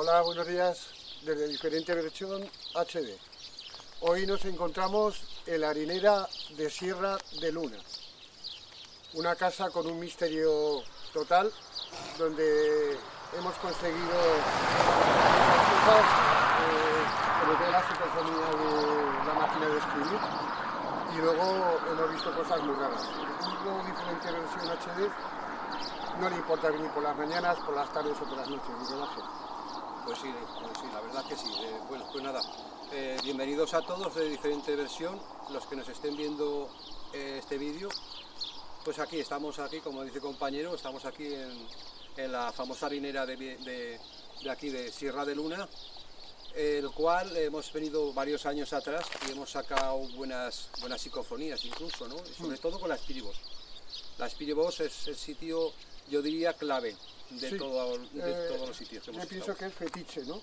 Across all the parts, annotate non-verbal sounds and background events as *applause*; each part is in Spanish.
Hola, buenos días desde diferente versión HD. Hoy nos encontramos en la harinera de Sierra de Luna, una casa con un misterio total, donde hemos conseguido muchas cosas, eh, sobre todo la psicofonía de la máquina de escribir, y luego hemos visto cosas muy raras. Diferente versión HD no le importa venir por las mañanas, por las tardes o por las noches, ni relaje. Pues sí, pues sí, la verdad que sí. Eh, bueno, pues nada, eh, bienvenidos a todos de diferente versión, los que nos estén viendo eh, este vídeo. Pues aquí, estamos aquí, como dice compañero, estamos aquí en, en la famosa harinera de, de, de aquí de Sierra de Luna, el cual hemos venido varios años atrás y hemos sacado buenas, buenas psicofonías incluso, ¿no? Y sobre todo con la Spiribox. La Spiribox es el sitio, yo diría, clave de, Sí, todo- de eh, todos los sitios que hemos Yo pienso estado. que es fetiche, ¿no?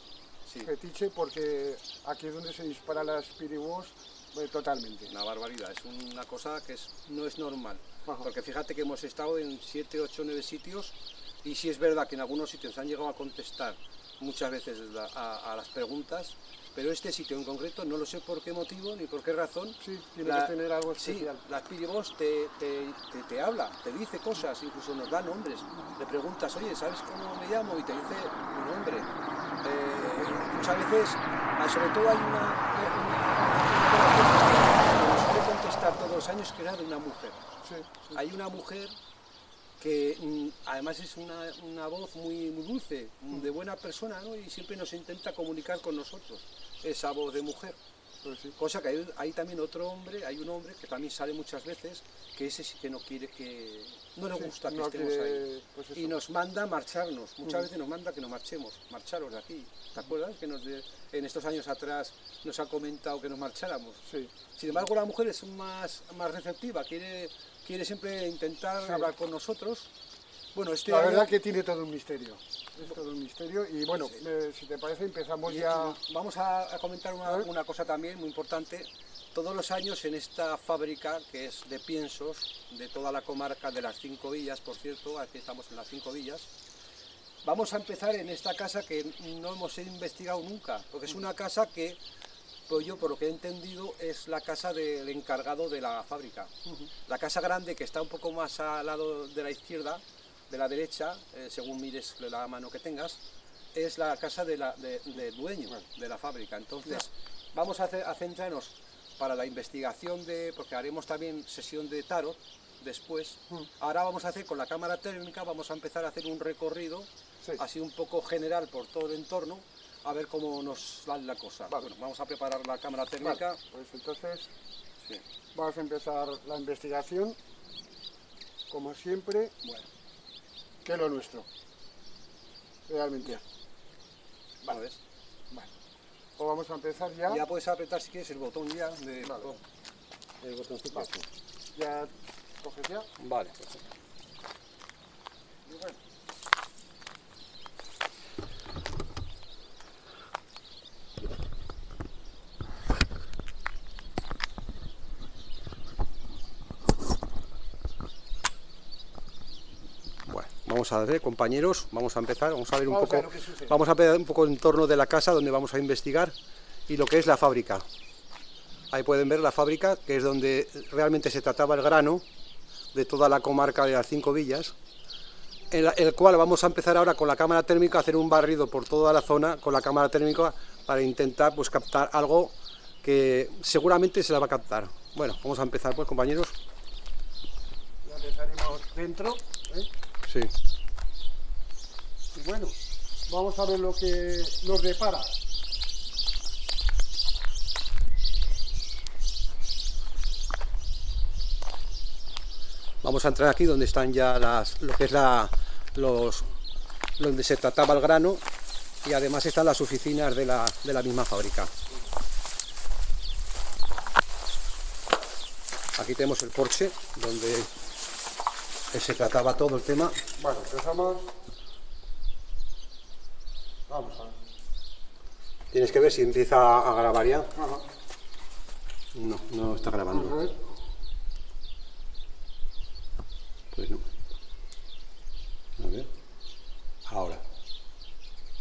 Sí. Fetiche porque aquí es donde se dispara la Spirit Wars eh, totalmente. Una barbaridad, es una cosa que es, no es normal. Ajá. Porque fíjate que hemos estado en 7, 8, 9 sitios y sí es verdad que en algunos sitios han llegado a contestar muchas veces a las preguntas, pero este sitio en concreto no lo sé por qué motivo ni por qué razón. Sí, tiene que tener algo especial. Sí, la Spiribox te, te, te, te habla, te dice cosas, incluso nos da nombres. Le preguntas, oye, ¿sabes cómo me llamo? Y te dice un nombre. Eh, muchas veces, ah, sobre todo hay una, una, una que nos suele contestar todos los años que era de una mujer. Sí, sí. Hay una mujer que mm, además es una, una voz muy, muy dulce, mm, de buena persona, ¿no? Y siempre nos intenta comunicar con nosotros, esa voz de mujer. Pues sí. Cosa que hay, hay también otro hombre, hay un hombre que también sale muchas veces, que ese sí que no quiere que, no le Sí, gusta que no estemos ahí. pues y nos manda marcharnos, muchas Mm. veces nos manda que nos marchemos, marcharos de aquí. ¿Te acuerdas que nos de- en estos años atrás nos ha comentado que nos marcháramos? Sí. Sin embargo, la mujer es más, más receptiva, quiere, quiere siempre intentar hablar con nosotros. Bueno, este La año- verdad que tiene todo un misterio. Es todo un misterio. Y bueno, Sí. eh, si te parece, empezamos Y, ya. Vamos a, a comentar una, A ver. una cosa también muy importante. Todos los años en esta fábrica, que es de piensos, de toda la comarca de las Cinco Villas, por cierto, aquí estamos en las Cinco Villas, vamos a empezar en esta casa que no hemos investigado nunca, porque es una casa que, pues yo por lo que he entendido, es la casa del encargado de la fábrica. La casa grande, que está un poco más al lado de la izquierda, de la derecha, eh, según mires la mano que tengas, es la casa de la- de- del dueño de la fábrica. Entonces, vamos a, hacer- a centrarnos para la investigación de, porque haremos también sesión de tarot después. Ahora vamos a hacer con la cámara térmica, vamos a empezar a hacer un recorrido, Sí. así un poco general por todo el entorno, a ver cómo nos va la cosa. Vale. Bueno, vamos a preparar la cámara Vale, térmica. pues entonces Sí. vamos a empezar la investigación. Como siempre, Bueno, que es lo nuestro. Realmente. vale. ¿ves? Vale. Pues vamos a empezar ya. Ya puedes apretar si quieres el botón ya de Vale. el botoncito este. Ya coges ya. Vale. Y bueno. Bueno, vamos a ver, compañeros, vamos a empezar, vamos a ver un Vamos poco, vamos a ver un poco el entorno de la casa donde vamos a investigar y lo que es la fábrica. Ahí pueden ver la fábrica, que es donde realmente se trataba el grano de toda la comarca de las cinco villas, en la- el cual vamos a empezar ahora con la cámara térmica a hacer un barrido por toda la zona con la cámara térmica para intentar pues captar algo que seguramente se la va a captar. Bueno, vamos a empezar pues compañeros. Ya empezaremos dentro. ¿eh? Sí. Y bueno, vamos a ver lo que nos depara. Vamos a entrar aquí donde están ya las, lo que es la, los, donde se trataba el grano y además están las oficinas de la, de la misma fábrica. Aquí tenemos el porche donde se trataba todo el tema. Bueno, empezamos. Vamos a ver. Tienes que ver si empieza a grabar ya. Ajá. No, no está Vamos a grabando. ver. Pues no. A ver. Ahora.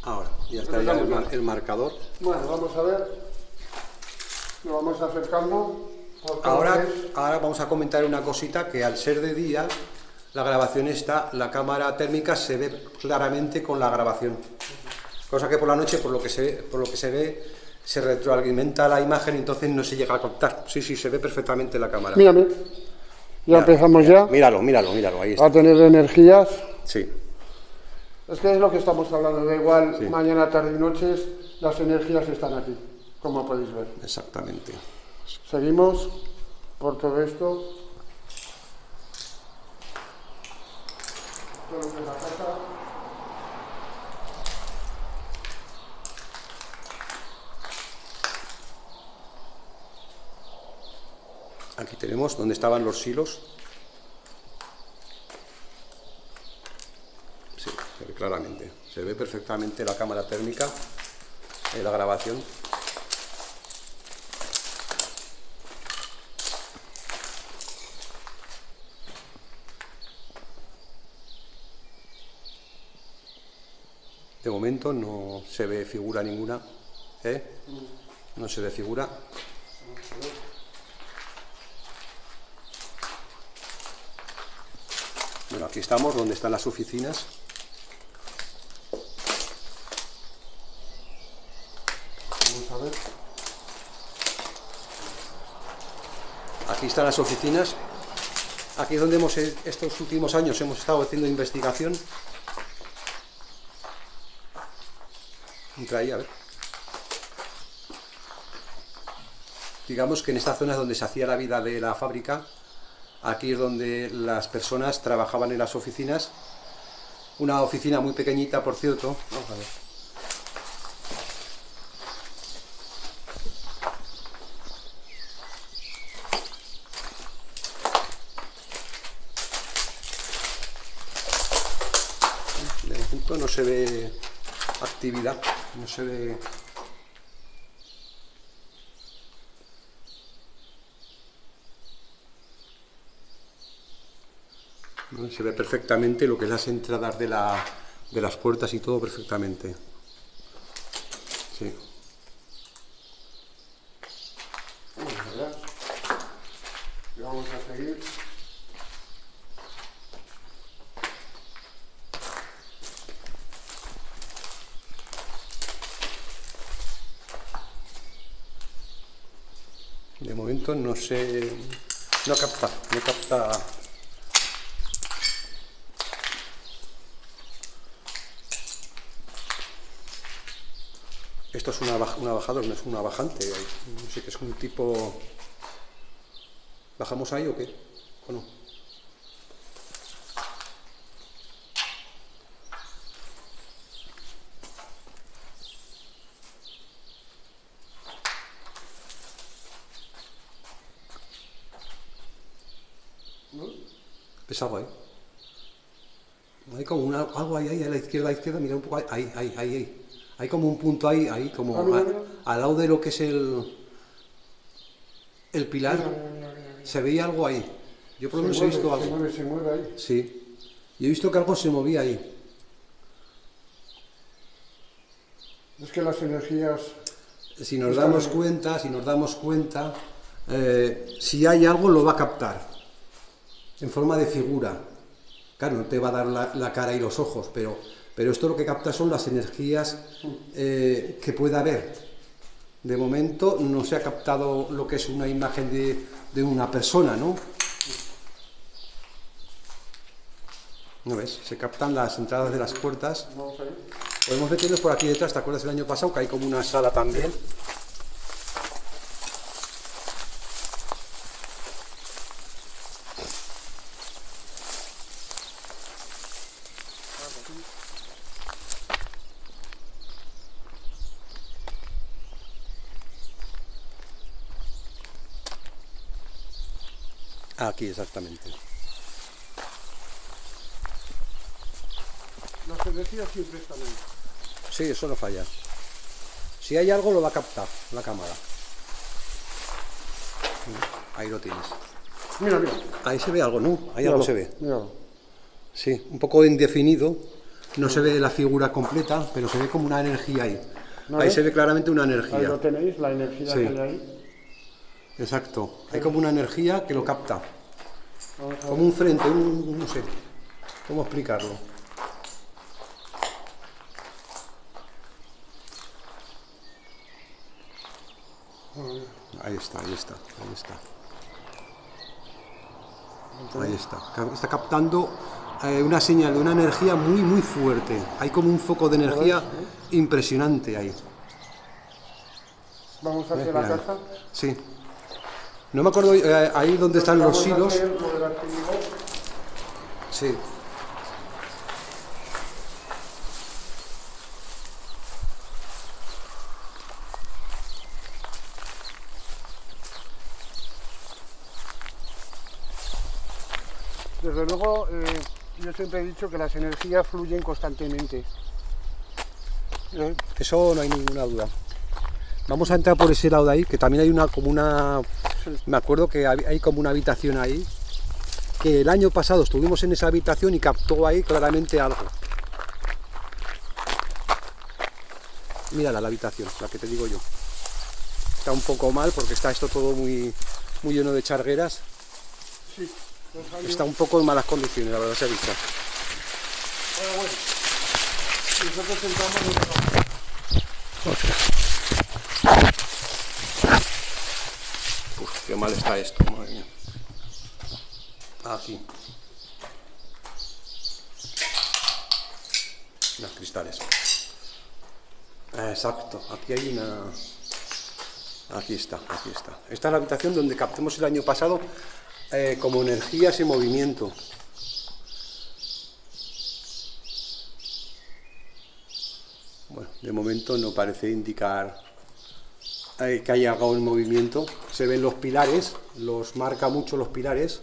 Ahora. Ya está ya el, Empezamos mar- el marcador. Bueno, vamos a ver. Lo vamos acercando. Ahora, ahora vamos a comentar una cosita que al ser de día, la grabación está, la cámara térmica se ve claramente con la grabación. Cosa que por la noche, por lo que se ve, por lo que se ve, se retroalimenta la imagen y entonces no se llega a captar. Sí, sí, se ve perfectamente la cámara. Mírame. Ya empezamos ya Míralo, míralo, míralo, ahí está. a tener energías. Sí. Es que es lo que estamos hablando. Da igual Sí. mañana, tarde y noches, las energías están aquí, como podéis ver. Exactamente. Seguimos por todo esto. Aquí tenemos donde estaban los silos. Sí, claramente. Se ve perfectamente la cámara térmica en la grabación. No se ve figura ninguna. ¿eh? No se ve figura. Bueno, aquí estamos donde están las oficinas. Aquí están las oficinas. Aquí es donde hemos, estos últimos años hemos estado haciendo investigación. Ahí, a ver. Digamos que en esta zona es donde se hacía la vida de la fábrica. Aquí es donde las personas trabajaban en las oficinas. Una oficina muy pequeñita, por cierto. Vamos a ver. De momento no se ve no se ve... ¿no? Se ve perfectamente lo que es las entradas de, la, de las puertas y todo perfectamente. Vamos a ver. Y vamos a seguir. No se... no capta, no capta... Esto es una, una bajada, no es una bajante, no sé que es un tipo... ¿Bajamos ahí o qué? ¿O? ¿no? ¿Ves algo ahí? Hay como una- algo ahí, ahí, a la izquierda, a la izquierda, mira un poco ahí, ahí, ahí, ahí. Hay como un punto ahí, ahí, como Ah, a- al lado de lo que es el, el pilar. Mira, mira, mira. Se veía algo ahí. Yo por lo menos he visto mueve, se algo. mueve, se mueve ahí. Sí. Y he visto que algo se movía ahí. Es que las energías Si nos Está damos bien. cuenta, si nos damos cuenta, eh, si hay algo lo va a captar en forma de figura. Claro, no te va a dar la, la cara y los ojos, pero, pero esto lo que capta son las energías eh, que pueda haber. De momento no se ha captado lo que es una imagen de, de una persona, ¿no? ¿No ves? Se captan las entradas de las puertas. Podemos meternos por aquí detrás, ¿te acuerdas del año pasado que hay como una sala también? Aquí, exactamente. Las energías siempre están ahí. Sí, eso no falla. Si hay algo, lo va a captar la cámara. Ahí lo tienes. Mira, mira. Ahí se ve algo, ¿no? Ahí algo se ve. míralo. Sí, un poco indefinido, No se ve la figura completa, pero se ve como una energía ahí. ¿No ahí ves? se ve claramente una Ahí energía. lo tenéis, la energía Sí. que hay ahí. Exacto. Hay como una energía que lo capta. Como un frente, un, no sé. ¿Cómo explicarlo? Ahí está, ahí está, ahí está. Ahí está. Está captando eh, una señal de una energía muy, muy fuerte. Hay como un foco de energía impresionante ahí. Vamos hacia la casa. Sí. No me acuerdo eh, ahí donde están los hilos. Sí. Desde luego, eh, yo siempre he dicho que las energías fluyen constantemente. ¿eh? Eso no hay ninguna duda. Vamos a entrar por ese lado de ahí, que también hay una como una. *laughs* Me acuerdo que hay como una habitación ahí. Que el año pasado estuvimos en esa habitación y captó ahí claramente algo. Mírala la habitación, la que te digo yo. Está un poco mal porque está esto todo muy, muy lleno de chargueras. Sí, Está un poco en malas condiciones, la verdad se ha visto. Bueno, nosotros entramos en otra- Uf, qué mal está esto, madre mía. Aquí. Los cristales. Exacto, aquí hay una... Aquí está, aquí está. Esta es la habitación donde captamos el año pasado eh, como energías en movimiento. Bueno, de momento no parece indicar eh, que haya algo en movimiento. Se ven los pilares, los marca mucho los pilares,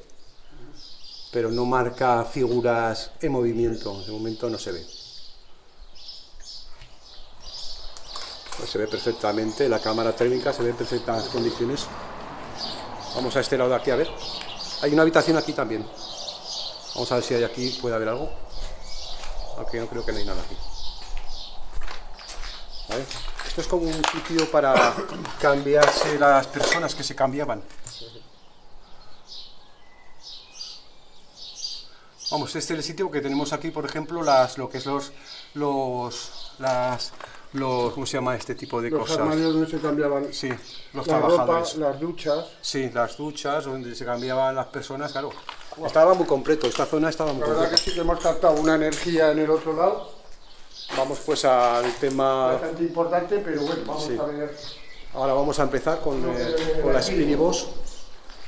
pero no marca figuras en movimiento. De momento no se ve. Pues se ve perfectamente, la cámara térmica se ve en perfectas condiciones. Vamos a este lado de aquí a ver. Hay una habitación aquí también. Vamos a ver si hay aquí, puede haber algo. Aunque no creo que no hay nada aquí. ¿Vale? Esto es como un sitio para cambiarse las personas que se cambiaban. Vamos, este es el sitio que tenemos aquí, por ejemplo, las, lo que es los, los, las, los, ¿cómo se llama este tipo de Los cosas? armarios donde se cambiaban Sí, los la ropa, trabajadores. las duchas. Sí, las duchas donde se cambiaban las personas, claro. Estaba muy completo, esta zona estaba muy La verdad que completa. sí que hemos captado una energía en el otro lado, Vamos pues al tema. bastante importante, pero bueno, vamos Sí. a ver. Ahora vamos a empezar con, eh, con las piribos.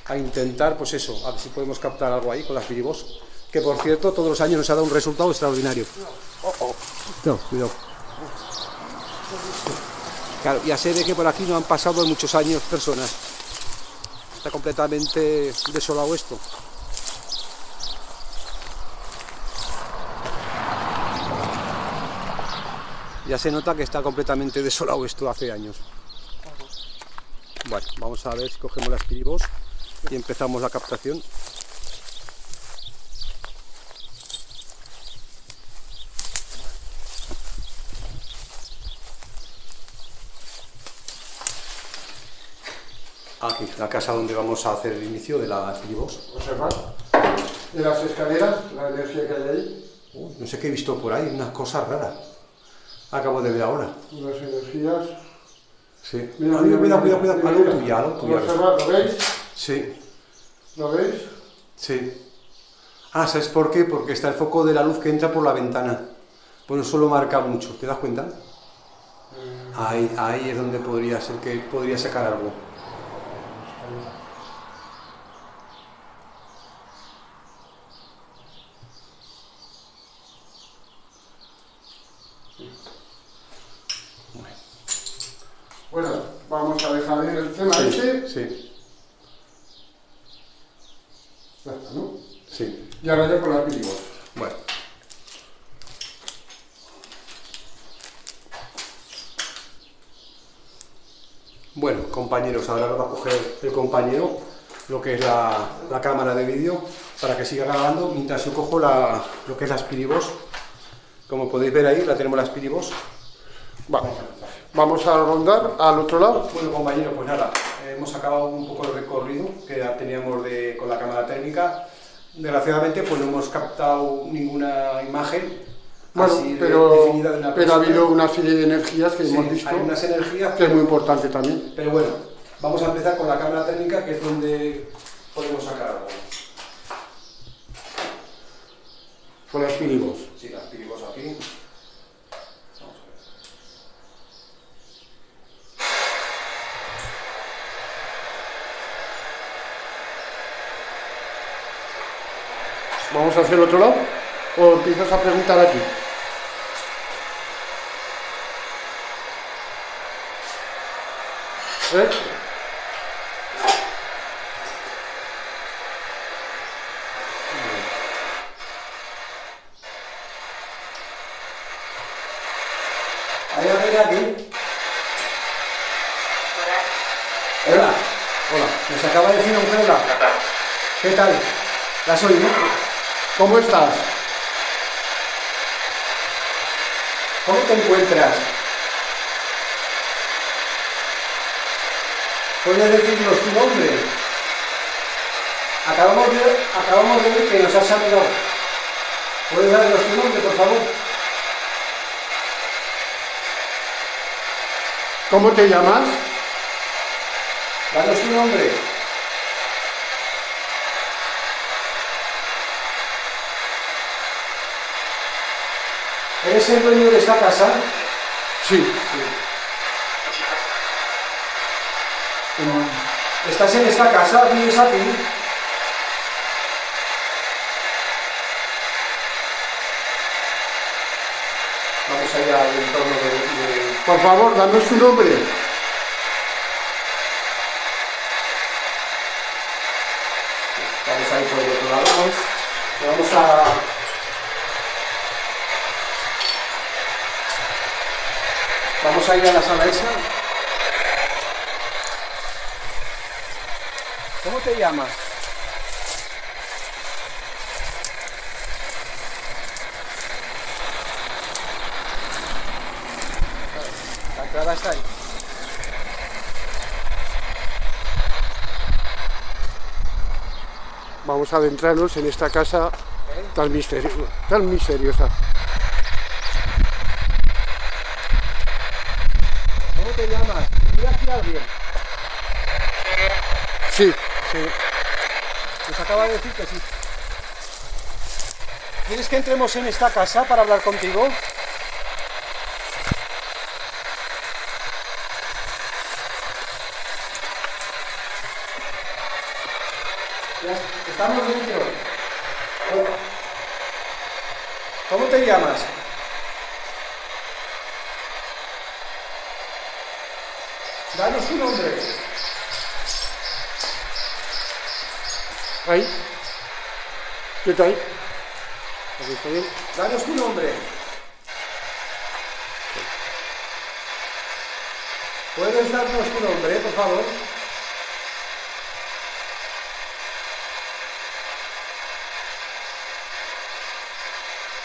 A intentar, pues eso, a ver si podemos captar algo ahí con las piribos. Que por cierto, todos los años nos ha dado un resultado extraordinario. No, cuidado. Claro, ya se ve que por aquí no han pasado en muchos años personas. Está completamente desolado esto. Ya se nota que está completamente desolado esto hace años. Bueno, vamos a ver si cogemos las piribos y empezamos la captación. Aquí, la casa donde vamos a hacer el inicio de las piribos. Observar. De las escaleras, la energía que hay ahí, Uy, no sé qué he visto por ahí, una cosa rara. Acabo de ver ahora. las energías. Sí. Mira, mira, cuidado, mira, cuidado, cuidado. mira, A lo mira. tuyo, a lo. Observad, ¿lo veis? Sí, ¿Lo veis? sí. Ah, ¿sabes por qué? Porque está el foco de la luz que entra por la ventana. Pues eso lo marca mucho, ¿te das cuenta? Ahí, ahí es donde podría ser que podría sacar algo. Bueno, vamos a dejar ir el tema Sí, Ya está, ¿no? sí. Y ahora ya con las piribos. Bueno. Bueno, compañeros, ahora va a coger el compañero lo que es la, la cámara de vídeo para que siga grabando mientras yo cojo la, lo que es las piribos. Como podéis ver ahí, la tenemos las piribos. Vale. Vamos a rondar al otro lado. Bueno, compañeros, pues nada, hemos acabado un poco el recorrido que ya teníamos de, con la cámara técnica. Desgraciadamente, pues no hemos captado ninguna imagen Bueno, así de- pero, definida de una pero ha habido una serie de energías que Sí, hemos visto, hay unas energías que es muy importante también. Pero bueno, vamos a empezar con la cámara técnica, que es donde podemos sacar algo. Con las piribos. Sí, las piribos aquí. ¿Vamos hacia el otro lado? ¿O empiezas a preguntar aquí? ¿Eh? ¿Hay alguien aquí? Hola. Hola. Nos acaba de decir un hola. ¿Qué tal? ¿La soy, no? ¿Cómo estás? ¿Cómo te encuentras? ¿Puedes decirnos tu nombre? Acabamos de, acabamos de ver que nos has saludado. ¿Puedes darnos tu nombre, por favor? ¿Cómo te llamas? Danos tu nombre. ¿Eres el dueño de esta casa? Sí. ¿Estás en esta casa? ¿Vives aquí? Vamos a ir al entorno de... de- Por favor, danos tu nombre. Vamos a ir por el otro lado. Vamos, vamos a... Vamos a ir a la sala esa. ¿Cómo te llamas? La entrada está ahí. Vamos a adentrarnos en esta casa tan, misterio- tan misteriosa. ¿Cómo te llamas? ¿Vive aquí alguien? Sí, Sí. Nos acaba de decir que sí. ¿Quieres que entremos en esta casa para hablar contigo? Estamos dentro. ¿Cómo te llamas? Danos tu nombre. Ahí. ¿Qué ahí? Aquí está bien. Danos tu nombre. ¿Puedes darnos tu nombre, por favor?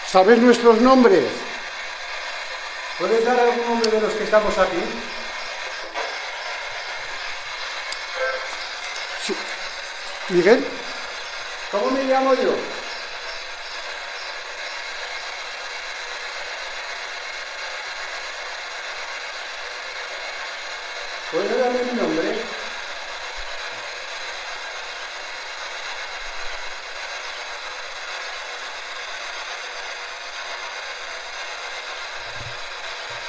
¿Sabes nuestros nombres? ¿Puedes dar algún nombre de los que estamos aquí? Sí. ¿Miguel? ¿Cómo me llamo yo? ¿Puedes darme mi nombre?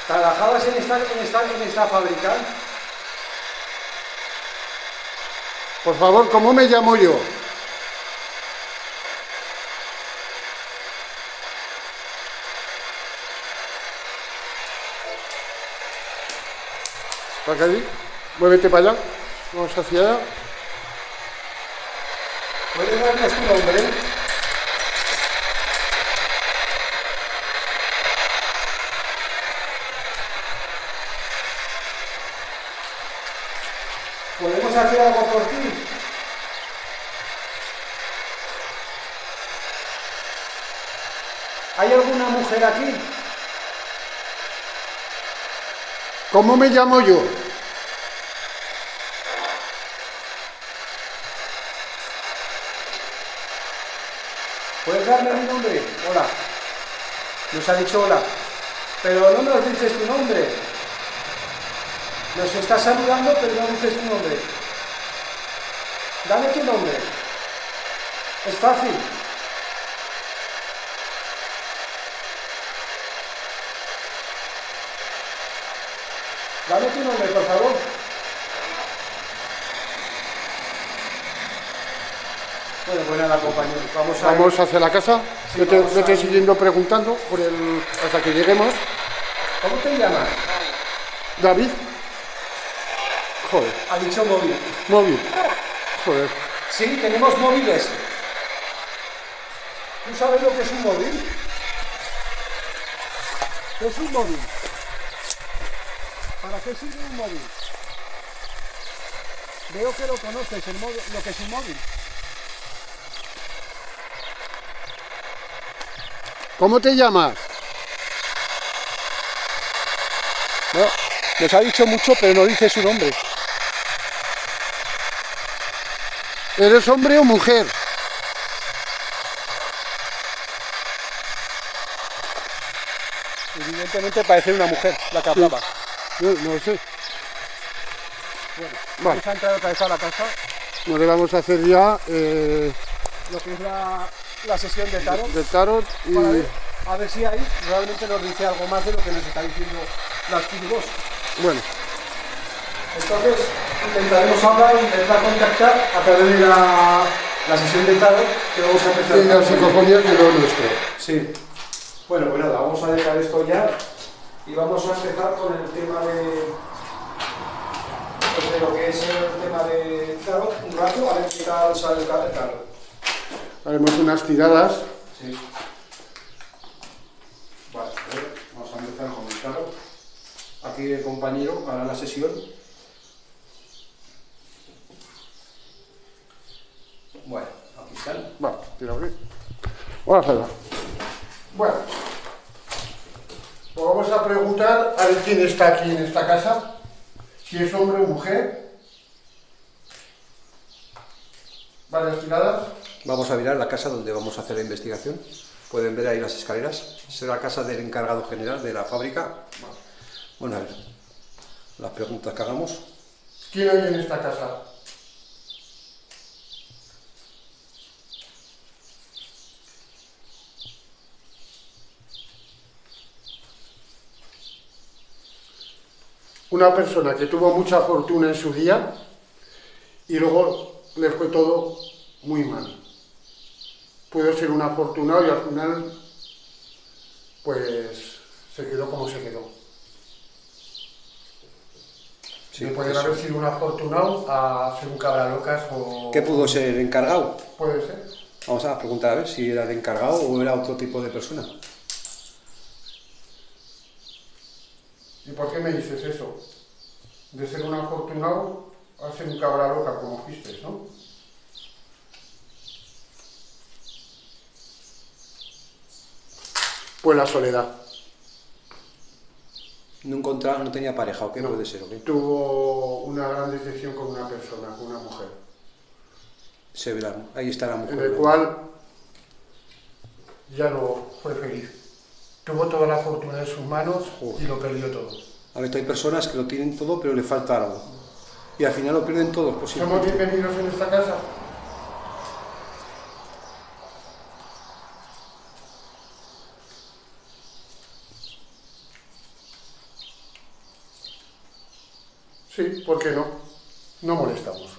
¿Trabajabas en esta, en esta, en esta fábrica? Por favor, ¿cómo me llamo yo? ¿Para allí? Muévete para allá. Vamos hacia allá. ¿Puedes darnos tu nombre? ¿Podemos hacer algo por ti? ¿Hay alguna mujer aquí? ¿Cómo me llamo yo? ¿Puedes darme mi nombre? Hola. Nos ha dicho hola. Pero no nos dices tu nombre. Nos estás saludando, pero no dices tu nombre. Dame tu nombre. Es fácil. Dame tu nombre, por favor. Bueno, pues nada, compañero. Vamos a Vamos hacia la casa. Sí, yo te, yo te siguiendo preguntando por el, hasta que lleguemos. ¿Cómo te llamas? David. Joder, Ha dicho móvil. móvil. Joder. Sí, tenemos móviles. ¿Tú sabes lo que es un móvil? ¿Qué es un móvil? ¿Para qué sirve un móvil? Veo que lo conoces, el móvil- lo que es un móvil. ¿Cómo te llamas? No, nos ha dicho mucho, pero no dice su nombre. ¿Eres hombre o mujer? Evidentemente parece una mujer la que hablaba. No, no sé. Bueno, Vale. vamos a entrar otra vez a la casa, Nos le vamos a hacer ya eh, lo que es la, la sesión de tarot. de tarot y... ver, a ver si ahí realmente nos dice algo más de lo que nos está diciendo las tribus. Bueno, Entonces intentaremos hablar e intentar contactar a través de la, la sesión de tarot que vamos a empezar. y la psicofonía que es lo nuestro. Sí. Bueno, pues nada, vamos a dejar esto ya y vamos a empezar con el tema de, pues de lo que es el tema de tarot, un rato, a ver qué tal sale el tarot. Haremos unas tiradas. Sí. Vale, a ver, vamos a empezar con el tarot. Aquí el compañero para la sesión. Bueno, aquí están. Va, tira aquí. Vamos a hacerla. Bueno, pues vamos a preguntar a ver quién está aquí en esta casa, si es hombre o mujer. Varias tiradas. Vamos a mirar la casa donde vamos a hacer la investigación. Pueden ver ahí las escaleras. Será la casa del encargado general de la fábrica. Bueno, a ver, las preguntas que hagamos. ¿Quién hay en esta casa? Una persona que tuvo mucha fortuna en su día y luego le fue todo muy mal. Pudo ser un afortunado y al final pues se quedó como se quedó. Sí, de poder eso. haber sido un afortunado a ser un cabralocas o... ¿Qué pudo ser encargado? Puede ser. Vamos a preguntar a ver si era el encargado o era otro tipo de persona. ¿Y por qué me dices eso? De ser un afortunado a ser un cabraloca como fuiste, ¿no? Pues la soledad. No encontraba, no tenía pareja, ¿o qué No. puede ser? ¿o qué? Tuvo una gran decepción con una persona, con una mujer, Se verá, ahí está la mujer. en el ¿no? cual ya no fue feliz. Tuvo toda la fortuna en sus manos y lo perdió todo. A ver, hay personas que lo tienen todo, pero le falta algo. Y al final lo pierden todo, sí. ¿Somos bienvenidos en esta casa? Sí, ¿por qué no? No molestamos.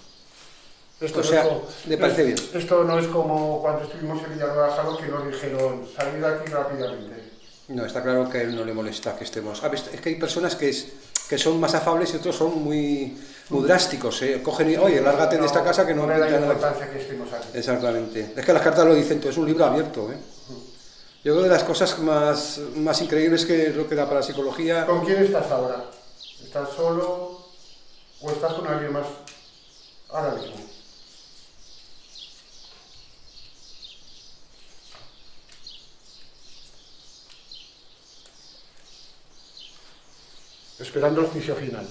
Esto O no es como- le parece bien. Esto no es como cuando estuvimos en Villanueva Jalo que nos dijeron salir de aquí rápidamente. No, está claro que a él no le molesta que estemos. A ver, es que hay personas que, es, que son más afables y otros son muy, muy drásticos. ¿eh? Cogen y, oye, lárgate de esta casa que no no nada". importancia que estemos aquí. Exactamente. Es que las cartas lo dicen, todo es un libro abierto. ¿eh? Yo creo que de las cosas más, más increíbles que es lo que da para la psicología. ¿Con quién estás ahora? ¿Estás solo o estás con alguien más ahora mismo? Esperando el juicio final.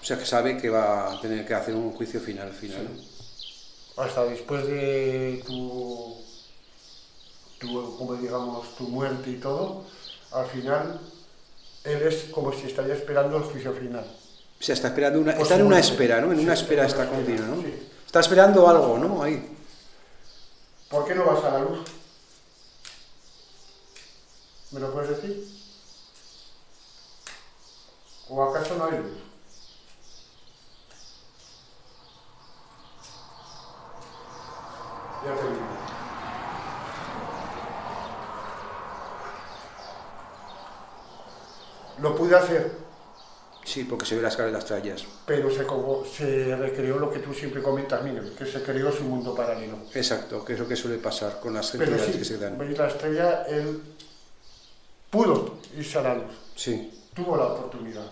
O sea que sabe que va a tener que hacer un juicio final, final. Hasta después de tu, tu, como digamos, tu muerte y todo, al final él es como si estaría esperando el juicio final. O sea, está esperando una, Por está en una muerte. espera, ¿no? En Sí, una espera está continua, ¿no? sí. Está esperando algo, ¿no? Ahí. ¿Por qué no vas a la luz? ¿Me lo puedes decir? ¿O acaso no hay luz? Ya te digo. Lo pude hacer, Sí, porque se ve las caras de las trallas. pero se, co- se recreó lo que tú siempre comentas, mira, que se creó su mundo paralelo. Exacto, que es lo que suele pasar con las Pero entidades sí, que se dan. la estrella, él pudo irse a la luz, Sí. Tuvo la oportunidad,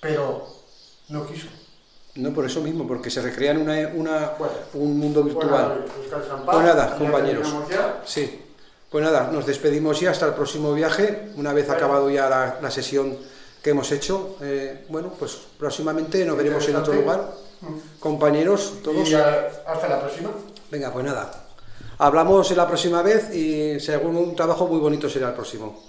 pero no quiso. No por eso mismo, porque se recrean una, una- Bueno. un mundo Bueno, virtual. en Pues nada, compañeros. ya. Sí. Pues nada, nos despedimos ya hasta el próximo viaje, una vez Bueno. acabado ya la, la sesión que hemos hecho. eh, bueno, pues próximamente nos veremos en otro lugar. Compañeros, todos. Y hasta la próxima. Venga, pues nada. Hablamos la próxima vez y según un trabajo muy bonito será el próximo.